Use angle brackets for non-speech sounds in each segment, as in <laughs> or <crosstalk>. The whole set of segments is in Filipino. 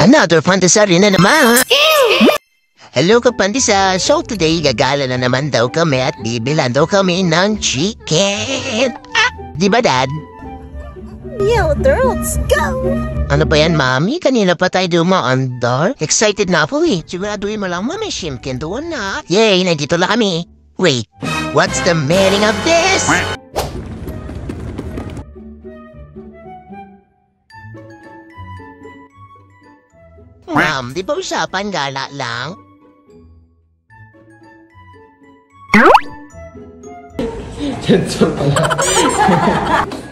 Another fantasy na naman. Hello kapandisa. So today gagala na naman daw kami at bibilan daw kami ng chicken. Ah, di ba dad? Yeah, let's go! Ano ba yan, mami? Kanina pa tayo dumaandar. Excited na ako eh. Siguraduhin mo lang, mami, Shimkin doon na. Yay, nandito na kami. Wait, what's the meaning of this? Ma'am, di ba usapan gala lang? Sensor <laughs>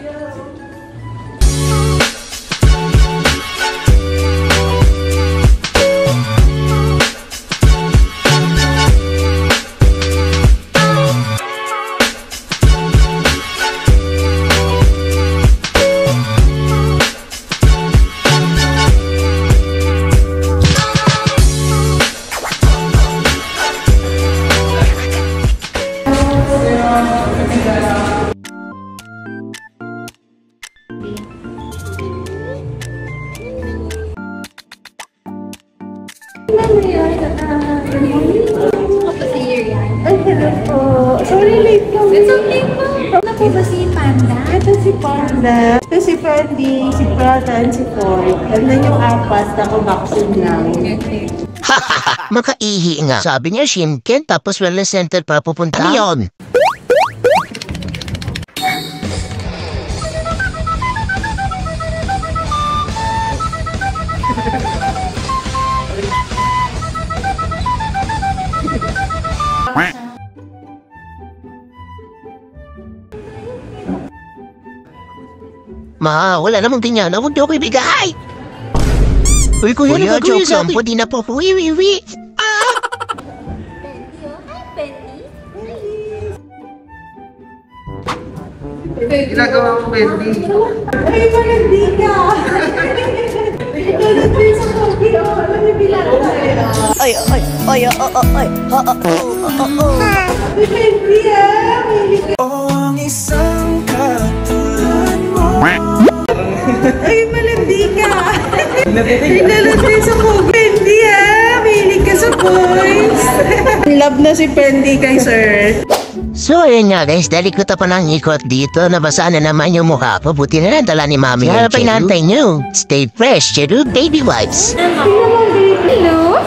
Panda? Ito si Fendi, si Prada, si. And then yung apat, ako vaccine lang. Makaihi nga. Sabi niya, Shimkin, tapos wellness center pa pupunta. Ano yun? Ma, wala namang ganyan. Huwag niyo ako ibigay! Uy, kuya, Kuya, lang lang po. Di na po po. Uy, uy, uy. Ginagawa mo, baby. Ay, malandi ka! Malandi sa kopi. Alam niyo bilang Ay, ay, ay, ay, ay, ay, ah, ah, oh, ah, ah, oh. Ay, Fendi ah! May Ay, malandi ka! Ay, lalandi sa kopi. Fendi ah! Mahilig ka sa boys. Love na si Fendi kay sir. So, ayun nga guys, dali ko pa ng ikot dito. Nabasa na naman yung mukha ko. Buti na lang dala ni Mami. Kaya pa inantay nyo. Stay fresh, Cheru Baby Wipes. Hello?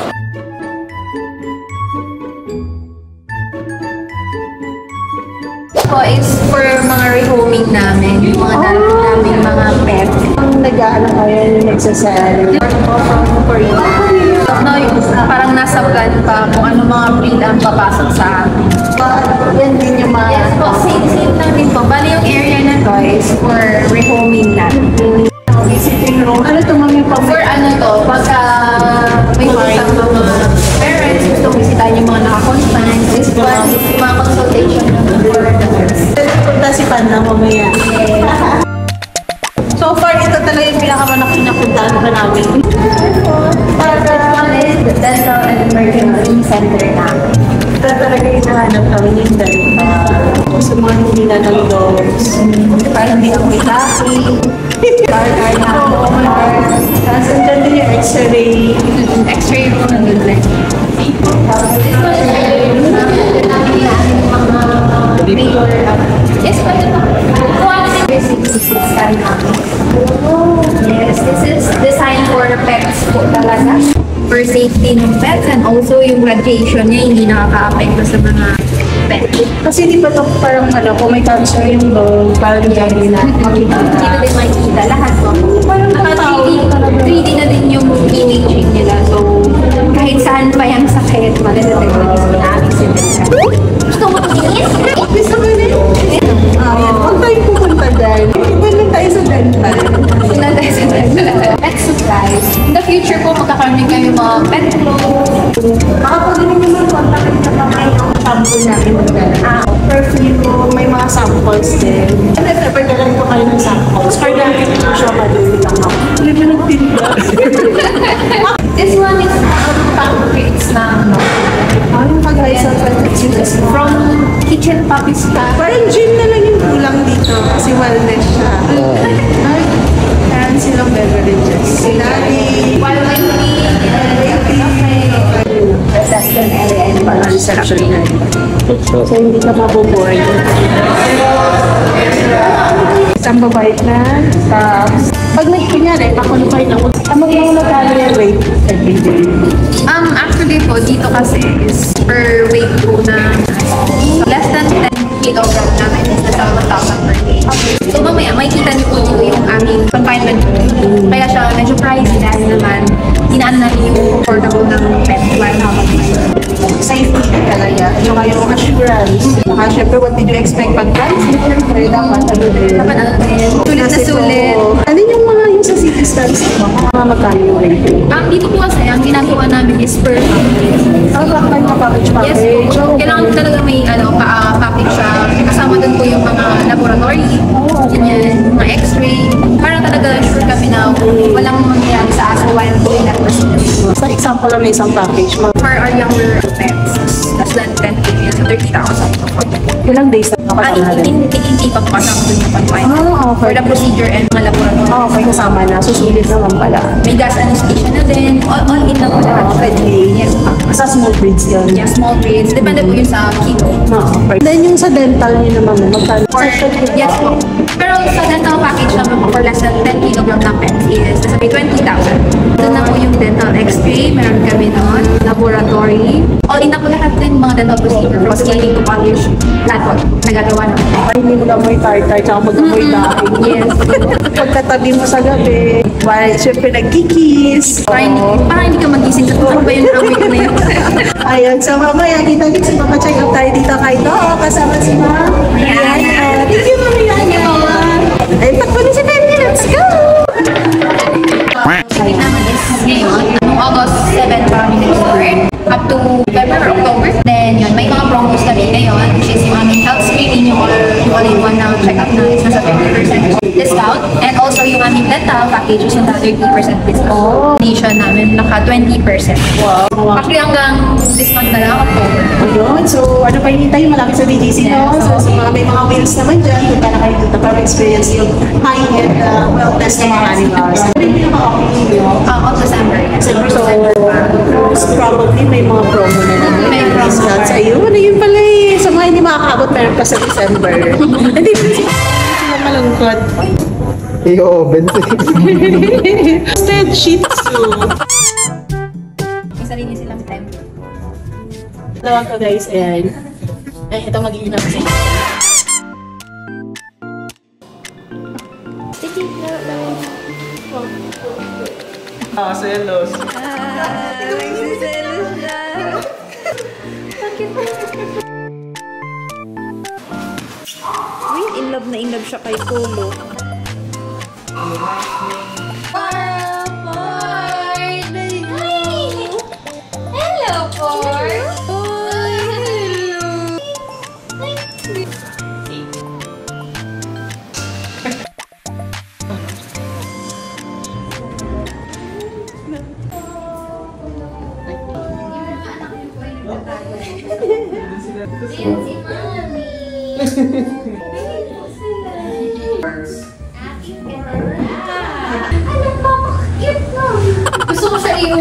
po is for mga rehoming namin, yung mga darating namin mga pet. Ang nag-ano kayo, yung nagsasal. Po from Korea. Si Panda mamaya. So far, ito talaga yung pinakamalaki na puntahan pa namin. Para one is the dental and emergency center namin. Ito talaga yung nahanap namin yung dalawa. Sa mga hindi na ng dogs. Para hindi ako itaki. Para kaya na ako Tapos andyan din yung x-ray. X-ray ng good leg. Tapos this namin namin mga. Yes, pwede namin. Yes, this is designed for pets po talaga. For safety ng pets and also yung radiation niya hindi nakaka-apekto sa mga pets. Kasi di ba ito parang ano, kung may cancer yung dog, parang gano'n na makikita. Dito din makikita lahat po. Parang tao 3D, 3D na din yung imaging nila. So, kahit saan pa yung sakit, madadetect na supplies. In the future po, magkakaroon kayo mga pet clothes. Baka pwede ninyo mag-contact na pa kayo ng sample namin. Ah, perfume, may mga samples din. And if ever dalan ko kayo ng samples, for the siya madali lang ako. Hindi mo nagtinda. <laughs> This one is pang treats na ano. Ano yung pag-high sa From kitchen pa kasi wellness siya. <laughs> Meron silang beverages. Sinari, While waiting, reception area and bar. reception area. So, hindi ka mabuboard. Isang babait na staffs. Pag like, kunyari, pa-qualify na, ang mga yung rate every day? Um, actually po, dito kasi is per weight po na less than 10 kilogram namin is nasa 1,000 per day. So mamaya, makikita niyo po dito yung aming confinement room. Kaya siya medyo pricey dahil naman inaan namin yung comfortable ng pet while habang Safety talaga. Yung assurance. Saka syempre, what did you expect pag price? Siyempre, dapat ano din. Dapat ano din, sulit na sulit. Ano yung mga yung sa city stars mo? Mga magkano yung rate? Um, dito po kasi, ang ginagawa namin is per package. Ah, bakit may package Yes package? po. Kailangan talaga may ano, pa, ah, package siya. Kasama doon po yung mga laboratory, ganyan, mga x-ray. Para walang mangyayari sa aso while doing that procedure. Sa example lang ng isang package, mga For our younger pets, less than 10 days, 30,000. ilang days na Ah, kasama rin? hindi hindi pa po kasama doon yung confinement. Ah, For okay. the procedure and mga laboratory. Ah, okay, kasama na. Susulit naman pala. May gas anesthesia na din. All, all in na po lahat. Okay. Yes, pa. Sa small breeds yun. Yeah, small breeds. Depende po yun sa kidney. Ah, okay. Then yung sa dental niyo naman, magkano? Or, yes po. Pero sa dental package naman po for less than 10 kg na pets is nasa may 20,000. Doon na po yung dental x-ray, meron kami noon, laboratory. All in na po lahat din mga dental procedure from scaling to polish. Lahat po, nagagawa naman. Ay, hindi mo amoy tartar, tsaka mag-amoy dahil. Yes. <laughs> Pagkatabi mo sa gabi, why, syempre nagkikis. Para hindi, para hindi ka magising sa ano ba yung amoy ko na yun. <laughs> Ayun, so mamaya kita dito sa papacheck up tayo dito kay Do, kasama si Ma. Ayan, thank you, Mami Yana. Ayun, takbo na si go! Check namin is ngayon, noong August 7 pa kami nag-start. Up to February, October. Then yun, may mga promos kami ngayon, which is yung aming health screening, yung all, all-in-one na check-up na is nasa 50% discount. And also yung aming dental package is nasa 30% discount. Nation namin, naka 20%. Wow. Actually hanggang this month na lang, October. Ayun, so ano pa hinihintay? Malaki sa BGC, no? Yes. So sa mga may mga wheels naman dyan, punta na kayo dito para experience yung high-end uh, wellness ng mga animals. Ano yung pinaka-okay ninyo? Uh, of December. yes. So, most probably may mga promo na naman. May promo. Ayun, ayun pala eh. Sa mga hindi makakabot, meron pa sa December. Hindi sila malungkot. Iyo, Benson. <laughs> Instead, Shih Tzu. May sarili silang time. Tawag ko guys, ayan. Ay, ito mag-iinap kasi. Ah, selos. Uy, in love na in love siya kay Polo. Hello,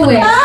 ko siya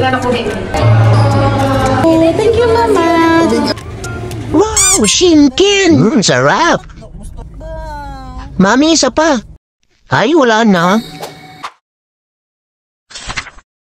po eh. Oh, thank you, Mama. Wow, Shinkin! Mm, sarap! Mami, isa pa. Ay, wala na.